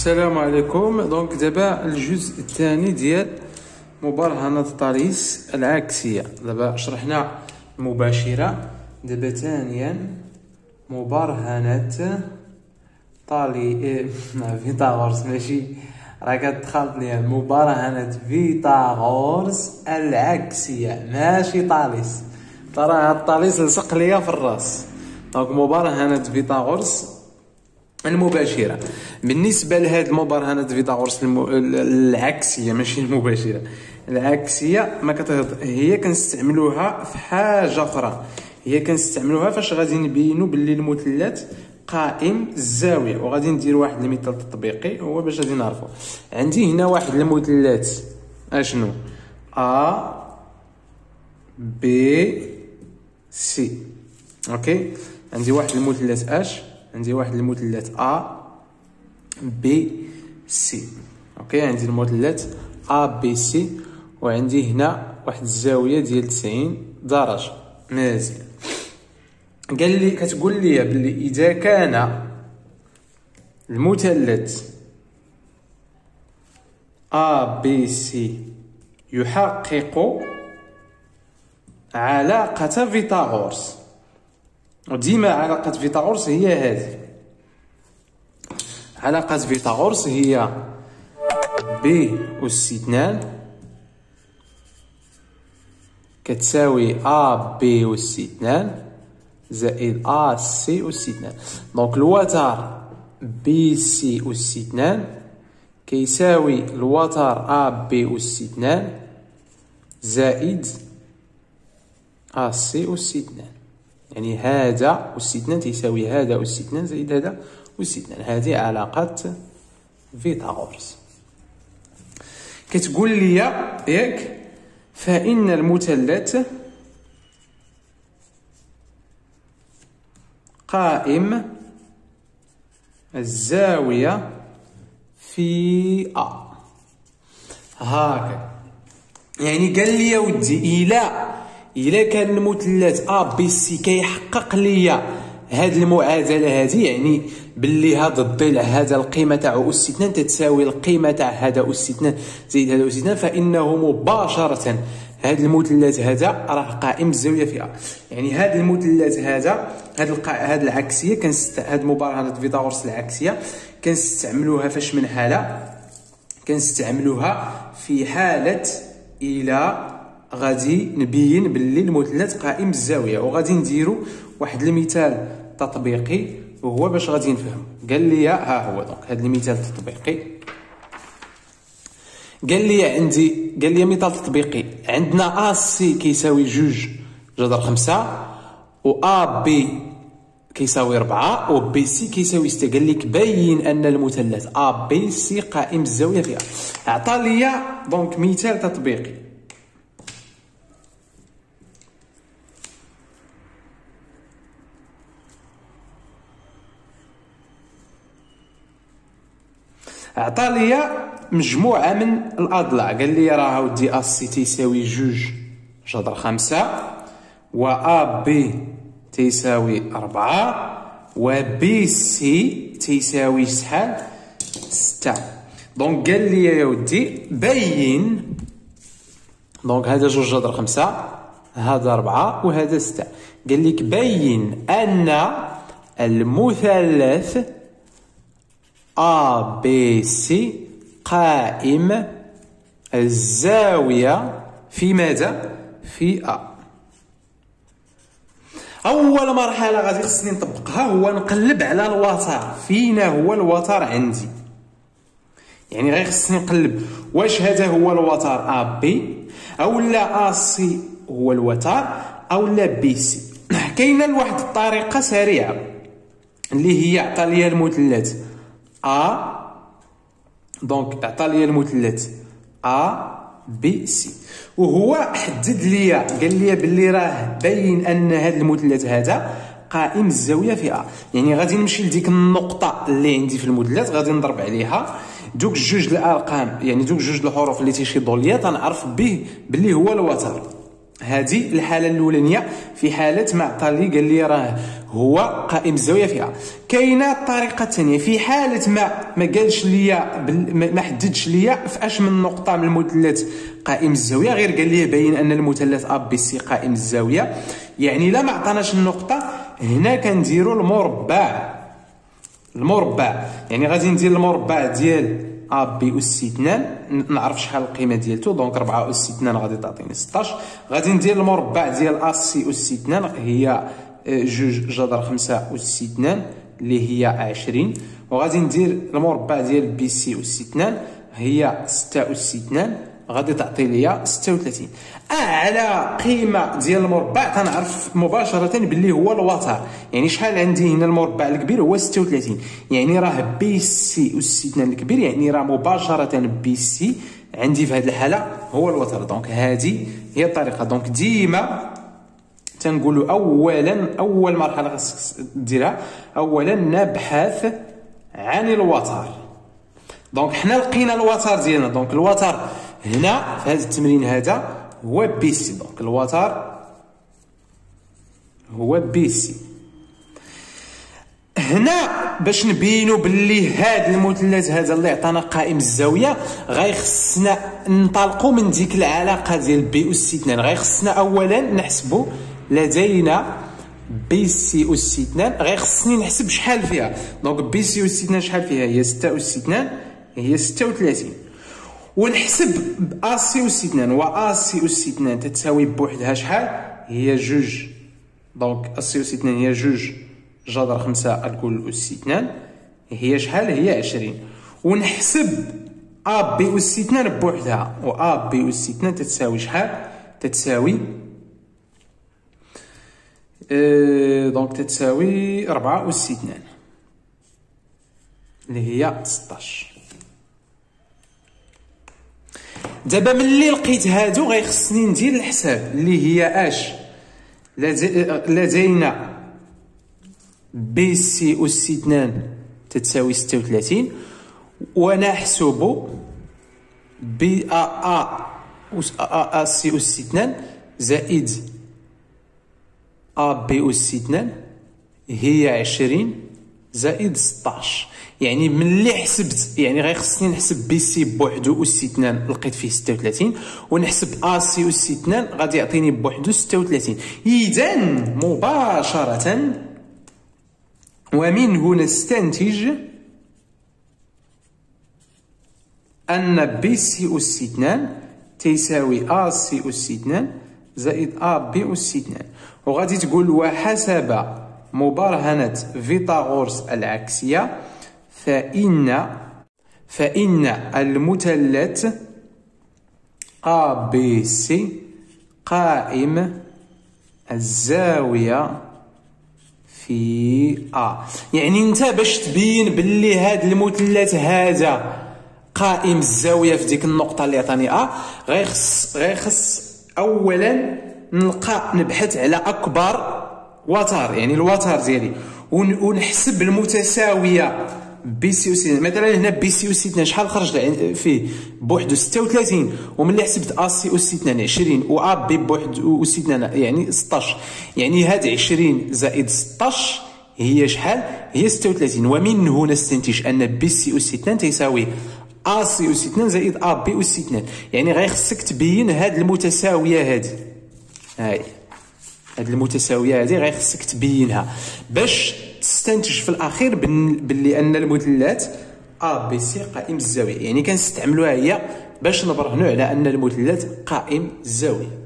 السلام عليكم donc دابا الجزء الثاني ديال مبرهنة طاليس العكسية دابا شرحنا المباشرة دابا ثانيا مبرهنة طالي فيتاغورس ماشي راه كتخلط ليا مبرهنة فيتاغورس العكسية ماشي طاليس ترى هاد الطاليس لصق ليا في الراس donc مبرهنة فيتاغورس المباشرة. بالنسبة لهاد المبرهنات فيتاغورس الم... العكسية ماشي المباشرة. العكسية ما كتهض هي كنستعملوها في حاجة أخرى. هي كنستعملوها فاش غادي نبينو باللي المثلث قائم الزاويه وغادي ندير واحد المثال تطبيقي هو باش غادي نعرفو. عندي هنا واحد المثلث. أشنو؟ A B C OK؟ عندي واحد المثلث اش عندي واحد المثلث A B C OK عندي المثلث A B C وعندي هنا واحد الزاوية ديال 90 درجة. مزيان. قال لي كتقول لي بلي إذا كان المثلث A B C يحقق علاقة فيتاغورس وديما علاقة فيتاغورس هي هذه. علاقة فيتاغورس هي B أس اثنان. كتساوي A B أس اثنان. زائد A C أس اثنان. donc الوتر B C أس اثنان. كيساوي الوتر A B أس اثنان. زائد A C أس اثنان. يعني هذا أس اثنان تيساوي هذا أس اثنان زائد هذا أس اثنان هذه علاقة فيثاغورس. كتقول لي ياك فإن المثلث قائم الزاوية في A هاكا يعني قال لي يا ودي إلى إلا كان المثلث A B C كيحقق ليا هاد المعادلة هادي يعني باللي هذا الضلع هذا القيمة تاعو اس 2 تتساوي القيمة تاع هذا اس 2 زائد هذا اس 2 فإنه مباشرة هذا المثلث هذا راه قائم الزاويه في A يعني هذا المثلث هذا هذا القا... هذا العكسية كنست هذه مبرهنة فيثاغورس العكسية كنستعملوها فاش من حالة؟ كنستعملوها في حالة إلى غادي نبين باللي المثلث قائم الزاويه وغادي نديرو واحد المثال تطبيقي وهو باش غادي نفهم. قال لي ها هو donc هذا المثال التطبيقي. قال لي عندي قال لي مثال تطبيقي. عندنا A C كيساوي جوج جذر خمسة و A B كيساوي ربعة و B C كيساوي ستة. قال لك بين أن المثلث A B C قائم الزاوية في A. عطى لي donc مثال تطبيقي. عطى ليا مجموعة من الأضلاع. قال لي راه ودي A C تيساوي جوج جذر خمسة و A B تيساوي أربعة و B C تيساوي شحال ستة. donc قال لي يا ودي بين donc هذا جوج جذر خمسة هذا أربعة وهذا ستة. قال لك بين أن المثلث A B C قائم. الزاوية في ماذا؟ في A. أول مرحلة غادي خصني نطبقها هو نقلب على الوتر. فينا هو الوتر عندي. يعني غير خصني نقلب واش هذا هو الوتر؟ A B. أو لا A C هو الوتر. أو لا بي سي كاينة لواحد الطريقة سريعة اللي هي عطى ليا المثلث. A donc عطى لي المثلث. A B C وهو حدد لي قال لي باللي راه بين أن هذا المثلث هذا قائم الزاوية في A يعني غادي نمشي لديك النقطة اللي عندي في المثلث غادي نضرب عليها. دوك جوج الأرقام يعني دوك جوج الحروف اللي تيشيطوا ليا تنعرف به باللي هو الوتر. هذه الحالة الأولانية في حالة ما قال لي راه هو قائم الزاويه في A. كاينة الطريقة الثانية في حالة ما ما قالش لي ما حددش لي في أش من نقطة من المثلث قائم الزاوية. غير قال لي بين أن المثلث A B C قائم الزاوية. يعني لا ما عطاناش النقطة. هنا كنديروا المربع. المربع. يعني غادي ندير المربع ديال A B اس 2 نعرف شحال القيمة ديالته donc 4 اس 2 غادي تعطيني 16 غادي ندير المربع ديال A C اس 2 هي جوج جذر 5 اس 2 اللي هي 20 وغادي ندير المربع ديال B C اس 2 هي 6 اس 2 غادي تعطي ليا 36 أعلى قيمة ديال المربع تنعرف مباشرة باللي هو الوتر. يعني شحال عندي هنا المربع الكبير هو 36 يعني راه B C اس 2 الكبير يعني راه مباشرة B C عندي في هذه الحالة هو الوتر. donc هذه هي الطريقة. donc ديما تنقولوا اولا أول مرحلة خاصك ديرها. اولا نبحث عن الوتر. donc حنا لقينا الوتر ديالنا. donc الوتر هنا في هذا التمرين هذا هو BC donc الوتر هو BC هنا باش نبينوا باللي هذا المثلث هذا اللي عطانا قائم الزاوية غيخصنا ننطلقوا من ديك العلاقة ديال BC اس 2 غيخصنا اولا نحسبوا لدينا BC اس 2 غيخصني نحسب شحال فيها. donc BC اس 2 شحال فيها؟ هي 6 اس 2 هي 36 ونحسب ا سي اس 2 و ا سي اس 2 تتساوي بوحدها شحال؟ هي جوج. donc AC اس 2 هي جوج. جذر 5 الكل اس 2 هي شحال؟ هي 20 ونحسب AB اس 2 بوحدها. و AB اس 2 تتساوي شحال؟ تتساوي donc تتساوي 4 أس 2 اللي هي 16 دابا ملي لقيت هادو غيخصني ندير الحساب اللي هي اش؟ لدينا BC أس 2 تتساوي 36 ونحسب BA آ أس AC أس 2 زائد AB أس 2 هي 20 زائد 16 يعني ملي حسبت يعني غيخصني نحسب BC بوحدو اس 2 لقيت فيه 36 ونحسب AC اس 2 غادي يعطيني بوحدو 36 اذا مباشرة ومنه نستنتج أن BC اس 2 تساوي AC اس 2 زائد AB اس 2 وغادي تقول وحسب مبرهنة فيثاغورس العكسية فإن فإن المثلث ABC قائم الزاوية في A يعني انت باش تبين باللي هذا المثلث هذا قائم الزاوية في ديك النقطة اللي عطاني A غيخص غيخص أولا نلقى نبحث على أكبر وتر يعني الوتر ديالي ونحسب المتساوية بي سي أو سي مثلا هنا بي سي أو سي 2 شحال خرج فيه؟ بوحدو 36 وملي حسبت ا سي أو سي 2 20 و ا بي بوحدو سي 2 يعني 16 يعني هاد 20 زائد 16 هي شحال؟ هي 36 ومنه نستنتج ان بي سي أو سي 2 تساوي ا سي أو سي 2 زائد ا بي أو سي 2 يعني غيخصك تبين هاد المتساوية هادي. هاي. هاد المتساوية هادي غيخصك تبينها. باش تستنتج في الأخير باللي أن المثلث ABC قائم الزاوية. يعني كنستعملوها هي باش نبرهنوا على أن المثلث قائم الزاوية.